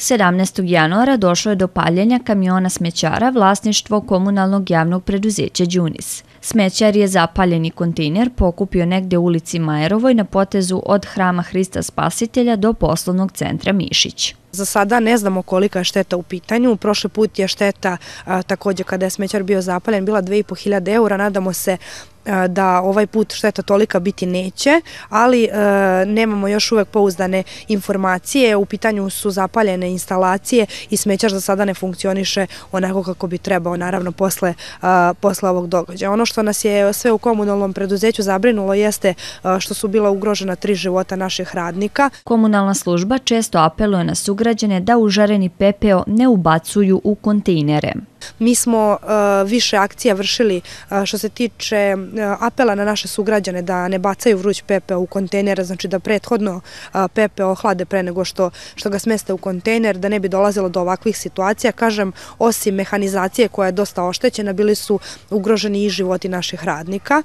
17. januara došlo je do paljenja kamiona smećara vlasništvo komunalnog javnog preduzeća Đunis. Smećar je zapaljeni kontejner pokupio negde u ulici Majerovoj na potezu od Hrama Hrista Spasitelja do poslovnog centra Mišić. Za sada ne znamo kolika je šteta u pitanju. Prošli put je šteta takođe kada je smećar bio zapaljen bila 2500 eura. Nadamo se da ovaj put šteta tolika biti neće, ali e, nemamo još uvek pouzdane informacije. U pitanju su zapaljene instalacije i smećar za sada ne funkcioniše onako kako bi trebao, naravno, posle, posle ovog događaja. Ono što nas je sve u komunalnom preduzeću zabrinulo jeste što su bila ugrožena tri života naših radnika. Komunalna služba često apeluje na sugrađane da užareni pepeo ne ubacuju u kontejnere. Mi smo uh, više akcija vršili uh, što se tiče uh, apela na naše sugrađane da ne bacaju vruć pepe u kontejnere, znači da prethodno pepe ohlade pre nego što, što ga smeste u kontejner, da ne bi dolazilo do ovakvih situacija. Kažem, osim mehanizacije koja je dosta oštećena, bili su ugroženi i životi naših radnika.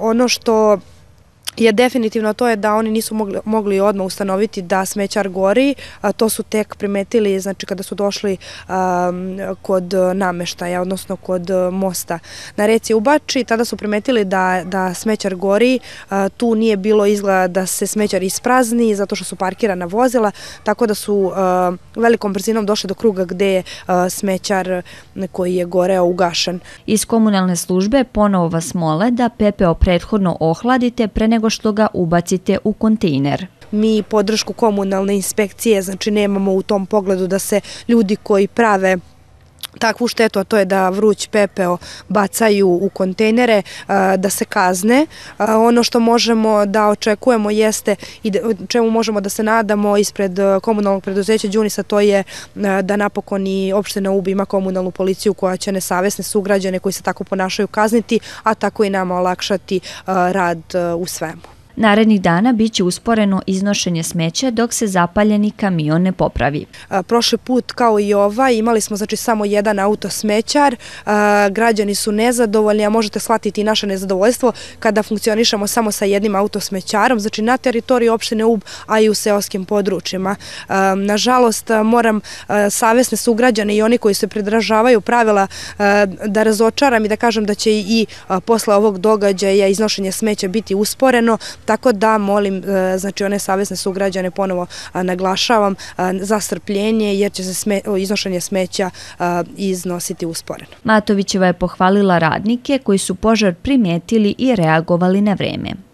Ono što je definitivno to je da oni nisu mogli, mogli odmah ustanoviti da smećar gori, a to su tek primetili znači kada su došli um, kod nameštaja, odnosno kod mosta na reci Ubači, tada su primetili da, da smećar gori, a, tu nije bilo izgleda da se smećar isprazni zato što su parkirana vozila, tako da su a, velikom brzinom došli do kruga gde je a, smećar koji je goreo ugašen. Iz komunalne službe ponovo vas mole da pepeo prethodno ohladite pre nego nego što ga ubacite u kontejner. Mi podršku komunalne inspekcije, znači nemamo u tom pogledu da se ljudi koji prave takvu štetu, a to je da vruć pepeo bacaju u kontejnere, da se kazne. Ono što možemo da očekujemo jeste i da, čemu možemo da se nadamo ispred komunalnog preduzeća Đunisa, to je da napokon i opština UB ima komunalnu policiju koja će nesavesne sugrađane koji se tako ponašaju kazniti, a tako i nama olakšati rad u svemu. Narednih dana biće usporeno iznošenje smeća dok se zapaljeni kamion ne popravi. Prošli put kao i ova imali smo znači samo jedan auto smećar, građani su nezadovoljni, a možete shvatiti i naše nezadovoljstvo kada funkcionišemo samo sa jednim autosmećarom, znači na teritoriji opštine UB, a i u seoskim područjima. Nažalost, moram savesne sugrađane i oni koji se pridražavaju pravila da razočaram i da kažem da će i posle ovog događaja iznošenje smeća biti usporeno, Tako da molim e, znači one savjesne sugrađane ponovo naglašavam za strpljenje jer će se sme, iznošenje smeća iznositi usporeno. Matovićeva je pohvalila radnike koji su požar primetili i reagovali na vreme.